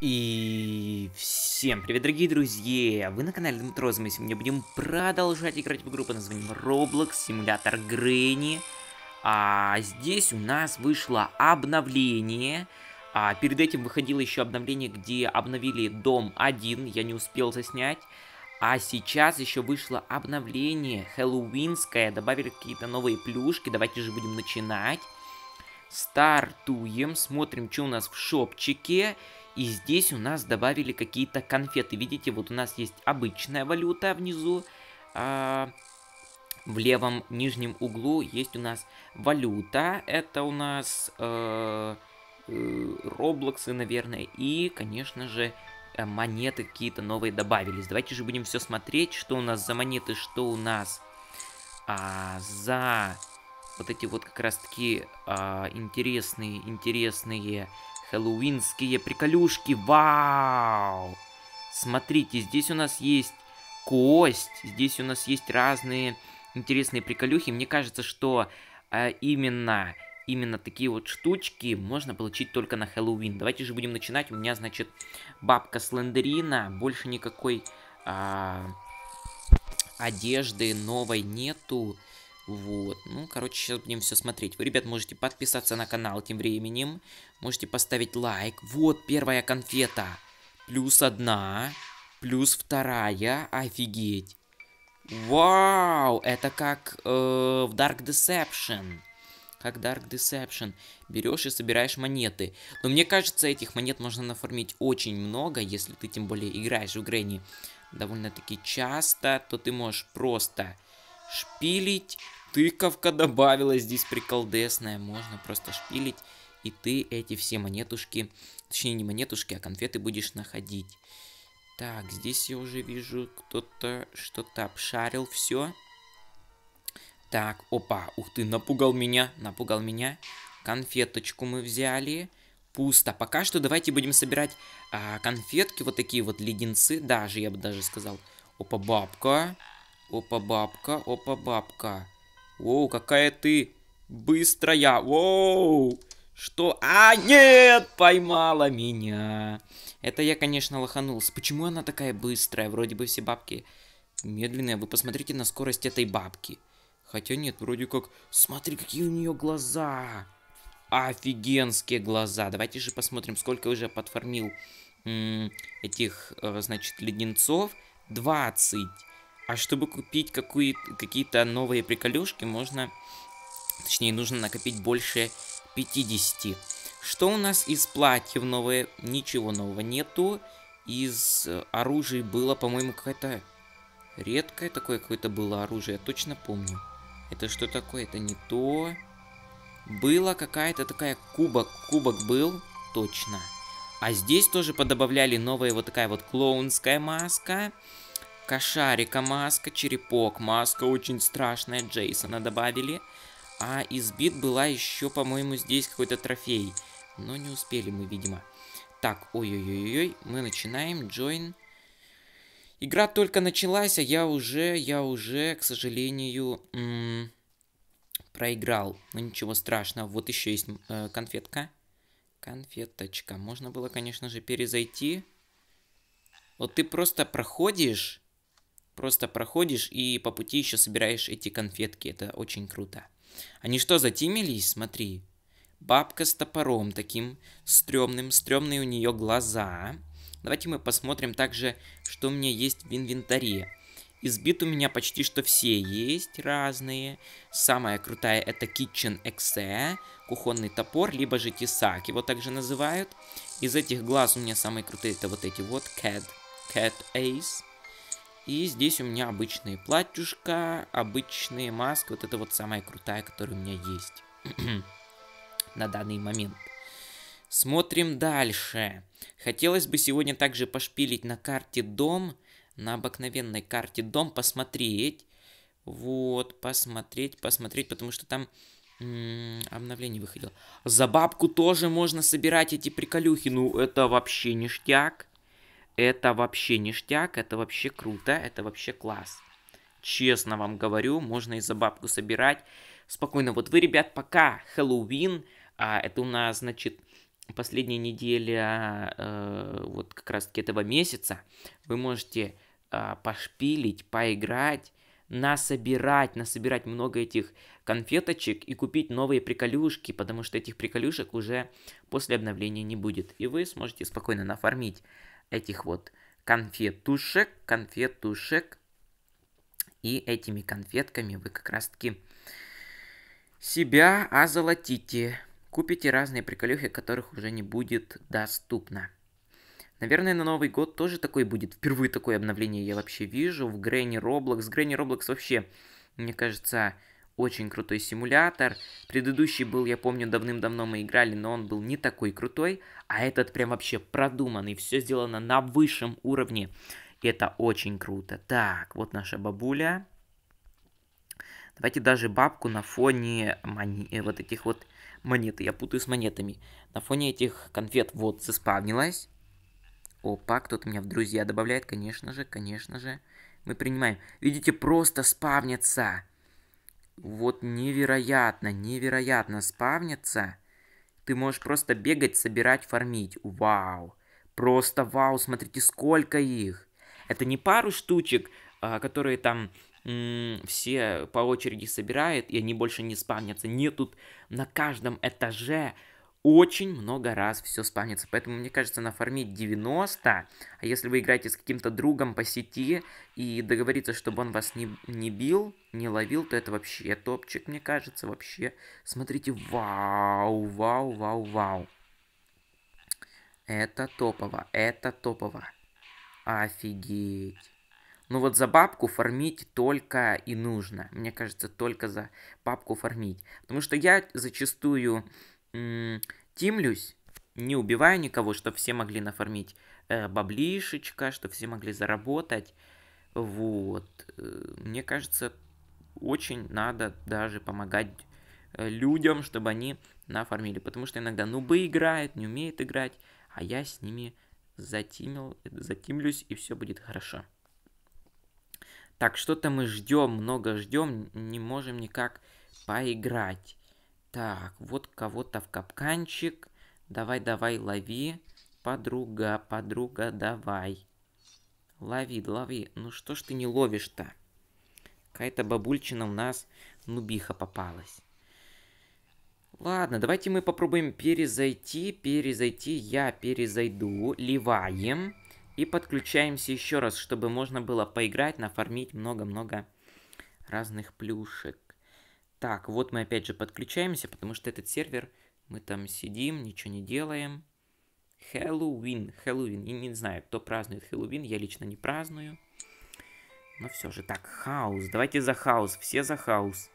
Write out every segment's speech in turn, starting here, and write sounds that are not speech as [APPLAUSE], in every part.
И всем привет, дорогие друзья! Вы на канале Дмитроз, мы сегодня будем продолжать играть в игру под названием Roblox Симулятор Грэнни. А здесь у нас вышло обновление. А перед этим выходило еще обновление, где обновили Дом 1, я не успел заснять. А сейчас еще вышло обновление хэллоуинское, добавили какие-то новые плюшки, давайте же будем начинать. Стартуем, смотрим, что у нас в шопчике. И здесь у нас добавили какие-то конфеты. Видите, вот у нас есть обычная валюта внизу. А, в левом нижнем углу есть у нас валюта. Это у нас э, э, наверное. И, конечно же, э, монеты какие-то новые добавились. Давайте же будем все смотреть, что у нас за монеты, что у нас а, за вот эти вот как раз таки а, интересные, интересные Хэллоуинские приколюшки. Вау! Смотрите, здесь у нас есть кость. Здесь у нас есть разные интересные приколюхи. Мне кажется, что э, именно, именно такие вот штучки можно получить только на Хэллоуин. Давайте же будем начинать. У меня, значит, бабка Слендерина. Больше никакой э, одежды новой нету. Вот, ну, короче, сейчас будем все смотреть. Вы, ребят, можете подписаться на канал тем временем. Можете поставить лайк. Вот первая конфета. Плюс одна. Плюс вторая. Офигеть. Вау! Это как э, в Dark Deception. Как Dark Deception. Берешь и собираешь монеты. Но мне кажется, этих монет можно нафармить очень много, если ты тем более играешь в Грэнни довольно-таки часто, то ты можешь просто шпилить Тыковка добавилась здесь приколдесная. Можно просто шпилить. И ты эти все монетушки, точнее не монетушки, а конфеты будешь находить. Так, здесь я уже вижу, кто-то что-то обшарил все. Так, опа, ух ты, напугал меня, напугал меня. Конфеточку мы взяли. Пусто. Пока что давайте будем собирать а, конфетки, вот такие вот леденцы. Даже, я бы даже сказал. Опа, бабка. Опа, бабка, опа, бабка. Воу, какая ты быстрая. Воу. Что? А, нет, поймала меня. Это я, конечно, лоханулся. Почему она такая быстрая? Вроде бы все бабки медленные. Вы посмотрите на скорость этой бабки. Хотя нет, вроде как... Смотри, какие у нее глаза. Офигенские глаза. Давайте же посмотрим, сколько уже подформил этих, э, значит, леденцов. 20. А чтобы купить какие-то новые приколюшки, можно... Точнее, нужно накопить больше 50. Что у нас из платьев новое? Ничего нового нету. Из оружия было, по-моему, какая-то... Редкое такое какое-то было оружие, я точно помню. Это что такое? Это не то. Была какая-то такая кубок. Кубок был, точно. А здесь тоже подобавляли новая вот такая вот клоунская маска. Кошарика маска, черепок маска, очень страшная, Джейсона добавили. А из бит была еще, по-моему, здесь какой-то трофей. Но не успели мы, видимо. Так, ой-ой-ой-ой, мы начинаем, join. Игра только началась, а я уже, я уже, к сожалению, проиграл. Но ничего страшного, вот еще есть э, конфетка. Конфеточка. Можно было, конечно же, перезайти. Вот ты просто проходишь Просто проходишь и по пути еще собираешь эти конфетки. Это очень круто. Они что, затимились? Смотри. Бабка с топором таким стрёмным. Стрёмные у нее глаза. Давайте мы посмотрим также, что у меня есть в инвентаре. Избит у меня почти что все есть, разные. Самая крутая это Kitchen Exe, кухонный топор, либо же тесак, его также называют. Из этих глаз у меня самые крутые это вот эти вот Cat, Cat Ace. И здесь у меня обычные платьюшка, обычные маски. Вот это вот самая крутая, которая у меня есть [CLEARS THROAT] на данный момент. Смотрим дальше. Хотелось бы сегодня также пошпилить на карте дом, на обыкновенной карте дом, посмотреть. Вот, посмотреть, посмотреть, потому что там обновление выходило. За бабку тоже можно собирать эти приколюхи. Ну, это вообще ништяк. Это вообще ништяк, это вообще круто, это вообще класс. Честно вам говорю, можно и за бабку собирать. Спокойно. Вот вы, ребят, пока Хэллоуин, а, это у нас, значит, последняя неделя, э, вот как раз таки этого месяца вы можете а, пошпилить, поиграть, насобирать, насобирать много этих конфеточек и купить новые приколюшки, потому что этих приколюшек уже после обновления не будет. И вы сможете спокойно нафармить этих вот конфетушек, конфетушек. И этими конфетками вы как раз таки себя озолотите. Купите разные приколюхи, которых уже не будет доступно. Наверное, на Новый год тоже такой будет. Впервые такое обновление я вообще вижу в Грэнни Роблокс. Грэнни Роблокс вообще, мне кажется, очень крутой симулятор. Предыдущий был, я помню, давным-давно мы играли, но он был не такой крутой. А этот прям вообще продуманный. Все сделано на высшем уровне. Это очень круто. Так, вот наша бабуля. Давайте даже бабку на фоне мони... Э, вот этих вот монет. Я путаю с монетами. На фоне этих конфет вот заспавнилась. Опа, кто-то меня в друзья добавляет, конечно же, конечно же. Мы принимаем. Видите, просто спавнится. Вот невероятно, невероятно спавнится. Ты можешь просто бегать, собирать, фармить. Вау. Просто вау, смотрите, сколько их. Это не пару штучек, а, которые там все по очереди собирают, и они больше не спавнятся. Нет, тут на каждом этаже очень много раз все спавнится. Поэтому, мне кажется, нафармить 90, а если вы играете с каким-то другом по сети и договориться, чтобы он вас не, не бил, не ловил, то это вообще топчик, мне кажется, вообще. Смотрите, вау, вау, вау, вау. Это топово, это топово. Офигеть. Ну вот за бабку фармить только и нужно. Мне кажется, только за бабку фармить. Потому что я зачастую тимлюсь, не убиваю никого, чтобы все могли нафармить э, баблишечка, чтобы все могли заработать. Вот. Э, мне кажется, очень надо даже помогать э, людям, чтобы они нафармили. Потому что иногда нубы играют, не умеют играть, а я с ними затимил, затимлюсь, и все будет хорошо. Так, что-то мы ждем, много ждем, не можем никак поиграть. Так, вот кого-то в капканчик. Давай, давай, лови. Подруга, подруга, давай. Лови, лови. Ну что ж ты не ловишь-то? Какая-то бабульчина у нас нубиха попалась. Ладно, давайте мы попробуем перезайти. Перезайти. Я перезайду. Ливаем. И подключаемся еще раз, чтобы можно было поиграть, нафармить много-много разных плюшек. Так, вот мы опять же подключаемся, потому что этот сервер, мы там сидим, ничего не делаем. Хэллоуин, Хэллоуин. И не знаю, кто празднует Хэллоуин, я лично не праздную. Но все же, так, хаус. Давайте за хаус, все за хаус.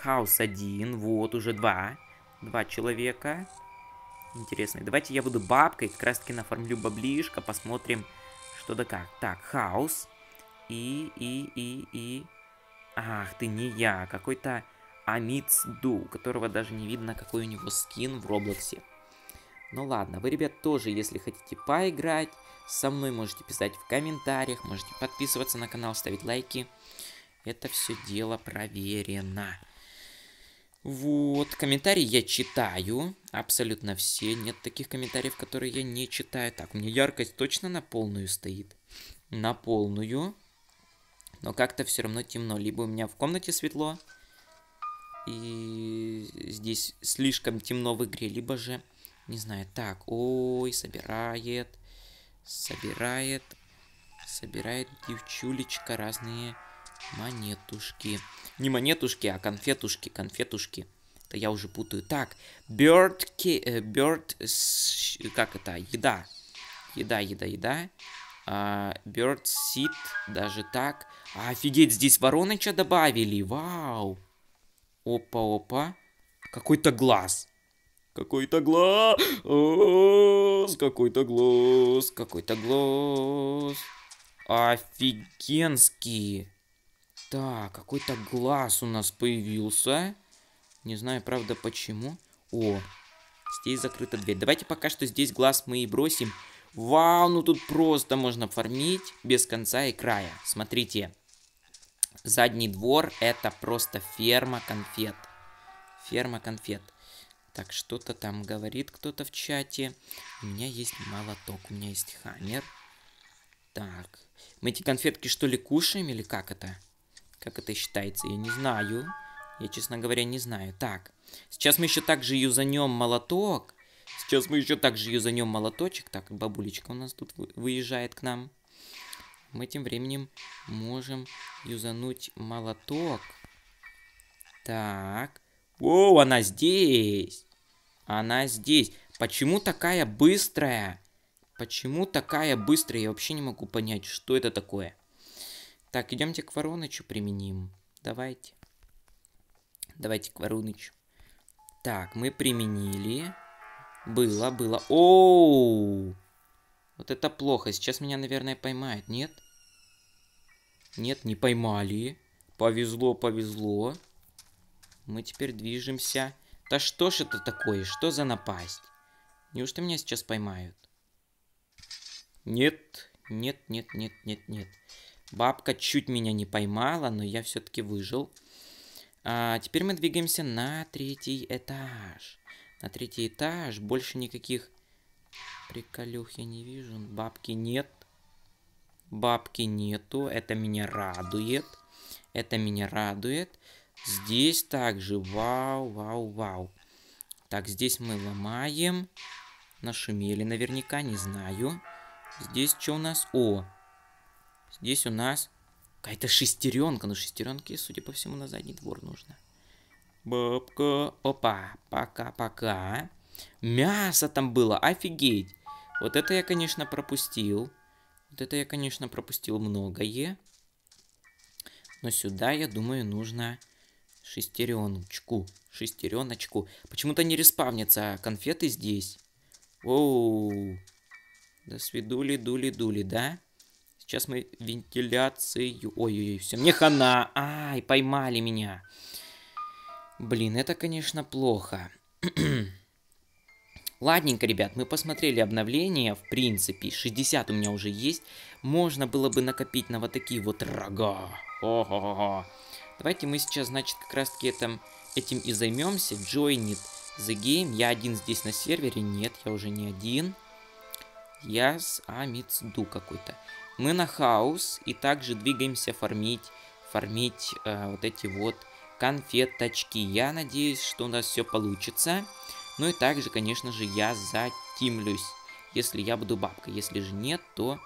Хаус один, вот, уже два. Два человека. Интересно. Давайте я буду бабкой, как раз таки нафармлю баблишко, посмотрим, что да как. Так, house. И, и, и, и... Ах, ты не я, какой-то Амицду, которого даже не видно, какой у него скин в Роблоксе. Ну ладно, вы, ребят, тоже, если хотите поиграть, со мной можете писать в комментариях, можете подписываться на канал, ставить лайки. Это все дело проверено. Вот, комментарии я читаю, абсолютно все. Нет таких комментариев, которые я не читаю. Так, у меня яркость точно на полную стоит. На полную но как-то все равно темно. Либо у меня в комнате светло, и здесь слишком темно в игре, либо же, не знаю, так, ой, собирает, собирает, собирает девчулечка разные монетушки. Не монетушки, а конфетушки, конфетушки. Это я уже путаю. Так, bird, э, bird, как это, еда. Еда, еда, еда. Uh, bird seed, даже так. Офигеть, здесь Вороныча добавили. Вау. Опа-опа. Какой-то глаз. Какой-то глаз. Какой-то глаз. Какой-то глаз. Офигенский. Так, какой-то глаз у нас появился. Не знаю, правда, почему. О, здесь закрыта дверь. Давайте пока что здесь глаз мы и бросим. Вау, ну тут просто можно фармить без конца и края. Смотрите. Задний двор это просто ферма конфет. Ферма конфет. Так, что-то там говорит кто-то в чате. У меня есть молоток, у меня есть хаммер. Так, мы эти конфетки что ли кушаем или как это? Как это считается? Я не знаю. Я, честно говоря, не знаю. Так, сейчас мы еще также юзанем молоток. Сейчас мы еще также юзанем молоточек. Так, бабулечка у нас тут выезжает к нам. Мы тем временем можем юзануть молоток. Так. О, она здесь. Она здесь. Почему такая быстрая? Почему такая быстрая? Я вообще не могу понять, что это такое. Так, идемте к Воронычу применим. Давайте. Давайте к Воронычу. Так, мы применили. Было, было. Оу! Вот это плохо. Сейчас меня, наверное, поймают, нет? Нет, не поймали. Повезло, повезло. Мы теперь движемся. Да что ж это такое? Что за напасть? Неужто меня сейчас поймают? Нет, нет, нет, нет, нет, нет. Бабка чуть меня не поймала, но я все-таки выжил. А теперь мы двигаемся на третий этаж. На третий этаж. Больше никаких приколюх я не вижу. Бабки нет. Бабки нету. Это меня радует. Это меня радует. Здесь также. Вау, вау, вау. Так, здесь мы ломаем. Нашумели наверняка, не знаю. Здесь что у нас? О, здесь у нас какая-то шестеренка. Но шестеренки, судя по всему, на задний двор нужно. Бабка. Опа, пока-пока. Мясо там было, офигеть. Вот это я, конечно, пропустил. Вот это я, конечно, пропустил многое. Но сюда, я думаю, нужно шестереночку. Шестереночку. Почему-то не респавнятся конфеты здесь. Оу. До свидули, дули, дули, да? Сейчас мы вентиляцию... Ой-ой-ой, все, мне хана. Ай, поймали меня. Блин, это, конечно, плохо. [CLEARS THROAT] Ладненько, ребят, мы посмотрели обновление, в принципе, 60 у меня уже есть. Можно было бы накопить на вот такие вот рога. Ого-го. Давайте мы сейчас, значит, как раз-таки этим, этим и займемся. Join it the game. Я один здесь на сервере. Нет, я уже не один. Я с Амицду какой-то. Мы на хаус и также двигаемся фармить, фармить э, вот эти вот конфеточки. Я надеюсь, что у нас все получится. Ну и также, конечно же, я затимлюсь, если я буду бабкой. Если же нет, то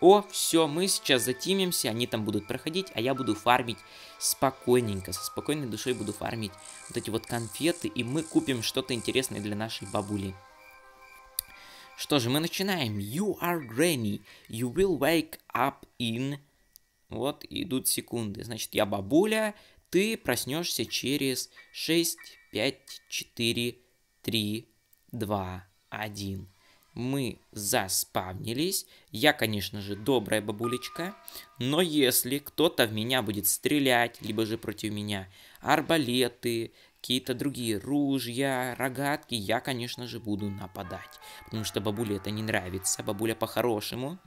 о, все, мы сейчас затимимся, они там будут проходить, а я буду фармить спокойненько, со спокойной душой буду фармить вот эти вот конфеты, и мы купим что-то интересное для нашей бабули. Что же, мы начинаем. You are granny, you will wake up in... Вот, идут секунды. Значит, я бабуля, ты проснешься через 6, 5, 4, 3, 2, 1 мы заспавнились. Я, конечно же, добрая бабулечка. Но если кто-то в меня будет стрелять, либо же против меня арбалеты, какие-то другие ружья, рогатки, я, конечно же, буду нападать. Потому что бабуле это не нравится. Бабуля по-хорошему.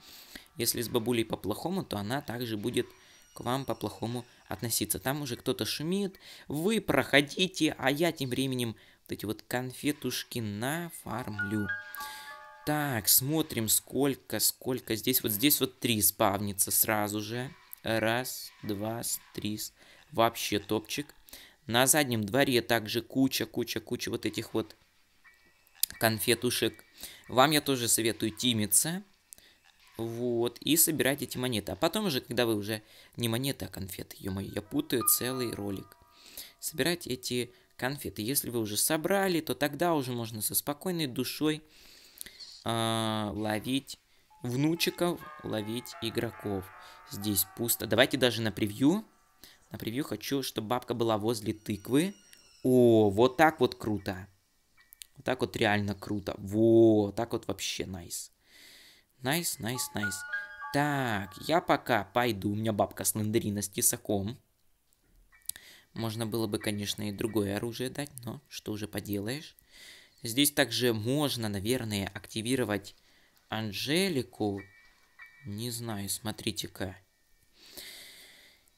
Если с бабулей по-плохому, то она также будет к вам по-плохому относиться. Там уже кто-то шумит, вы проходите, а я тем временем вот эти вот конфетушки нафармлю. Так, смотрим, сколько, сколько здесь. Вот здесь вот три спавнится сразу же. Раз, два, три. Вообще топчик. На заднем дворе также куча, куча, куча вот этих вот конфетушек. Вам я тоже советую тимиться. Вот, и собирать эти монеты. А потом уже, когда вы уже не монеты, а конфеты, ё-моё, я путаю целый ролик. Собирать эти конфеты. Если вы уже собрали, то тогда уже можно со спокойной душой э, ловить внучиков, ловить игроков. Здесь пусто. Давайте даже на превью. На превью хочу, чтобы бабка была возле тыквы. О, вот так вот круто. Вот так вот реально круто. Вот так вот вообще nice. Nice, nice, nice. Так, я пока пойду. У меня бабка Слендрина с тесаком. Можно было бы, конечно, и другое оружие дать, но что уже поделаешь. Здесь также можно, наверное, активировать Анжелику. Не знаю, смотрите-ка.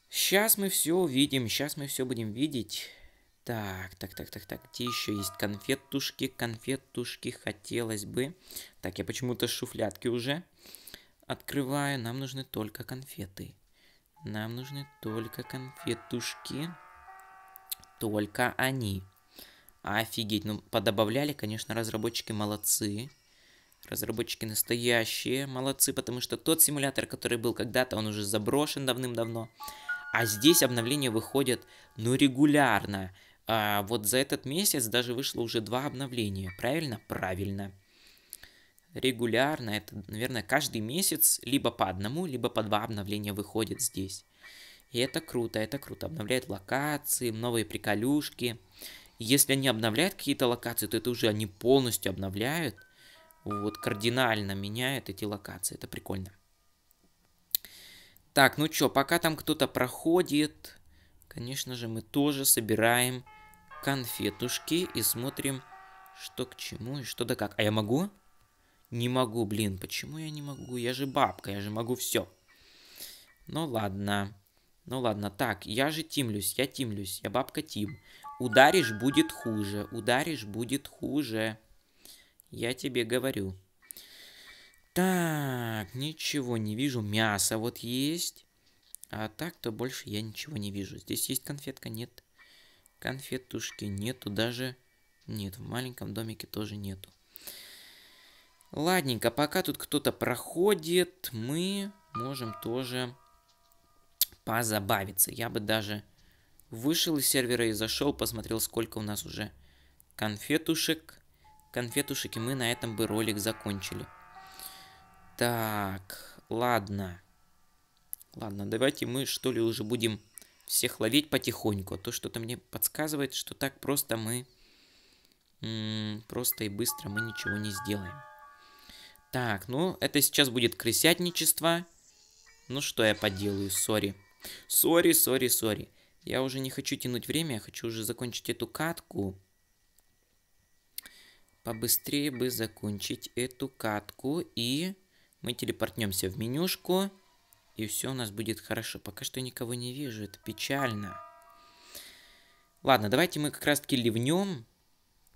Сейчас мы все увидим, сейчас мы все будем видеть. Так, так, так, так, так. Где еще есть конфетушки? Конфетушки хотелось бы. Так, я почему-то шуфлятки уже открываю. Нам нужны только конфеты. Нам нужны только конфетушки. Только они. Офигеть. Ну, подобавляли, конечно, разработчики молодцы. Разработчики настоящие молодцы, потому что тот симулятор, который был когда-то, он уже заброшен давным-давно. А здесь обновления выходят, ну, регулярно. А вот за этот месяц даже вышло уже два обновления. Правильно? Правильно. Регулярно, это, наверное, каждый месяц либо по одному, либо по два обновления выходит здесь. И это круто, это круто. Обновляют локации, новые приколюшки. Если они обновляют какие-то локации, то это уже они полностью обновляют. Вот, кардинально меняют эти локации. Это прикольно. Так, ну чё, пока там кто-то проходит, конечно же, мы тоже собираем конфетушки и смотрим, что к чему и что да как. А я могу? Не могу, блин, почему я не могу? Я же бабка, я же могу все. Ну ладно. Ну ладно, так, я же тимлюсь, я тимлюсь, я бабка Тим. Ударишь, будет хуже, ударишь, будет хуже. Я тебе говорю. Так, ничего не вижу. Мясо вот есть. А так-то больше я ничего не вижу. Здесь есть конфетка? Нет. Конфетушки нету даже. Нет, в маленьком домике тоже нету. Ладненько, пока тут кто-то проходит, мы можем тоже позабавиться. Я бы даже вышел из сервера и зашел, посмотрел, сколько у нас уже конфетушек. Конфетушек, и мы на этом бы ролик закончили. Так, ладно. Ладно, давайте мы, что ли, уже будем всех ловить потихоньку. А то что-то мне подсказывает, что так просто мы... просто и быстро мы ничего не сделаем. Так, ну, это сейчас будет крысятничество. Ну, что я поделаю, sorry. Sorry, sorry, sorry. Я уже не хочу тянуть время, я хочу уже закончить эту катку. Побыстрее бы закончить эту катку. И мы телепортнемся в менюшку. И все у нас будет хорошо. Пока что никого не вижу, это печально. Ладно, давайте мы как раз таки ливнем.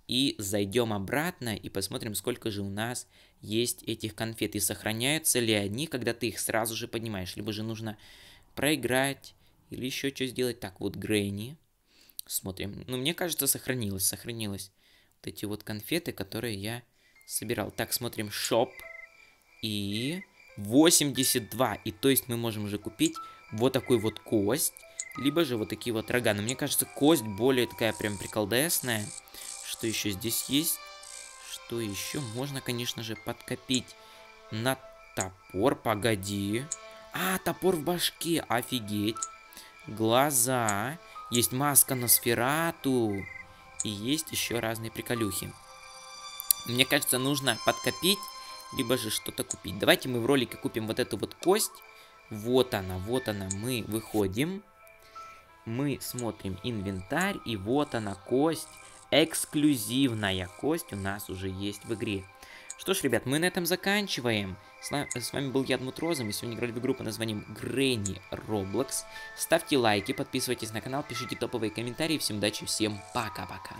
И зайдем обратно и посмотрим, сколько же у нас есть этих конфет. И сохраняются ли они, когда ты их сразу же поднимаешь. Либо же нужно проиграть или еще что сделать. Так, вот Грэнни. Смотрим. Ну, мне кажется, сохранилось, сохранилось. Вот эти вот конфеты, которые я собирал. Так, смотрим. Шоп. И 82. И то есть мы можем уже купить вот такой вот кость. Либо же вот такие вот рога. Но мне кажется, кость более такая прям приколдесная. Что еще здесь есть? Что еще? Можно, конечно же, подкопить на топор. Погоди. А, топор в башке. Офигеть. Глаза. Есть маска на сферату. И есть еще разные приколюхи. Мне кажется, нужно подкопить либо же что-то купить. Давайте мы в ролике купим вот эту вот кость. Вот она, вот она, мы выходим. Мы смотрим инвентарь, и вот она, кость. Эксклюзивная кость у нас уже есть в игре. Что ж, ребят, мы на этом заканчиваем. С, вами был я, Дмут Роза. Мы сегодня играли в игру под названием Granny Roblox. Ставьте лайки, подписывайтесь на канал, пишите топовые комментарии. Всем удачи, всем пока-пока.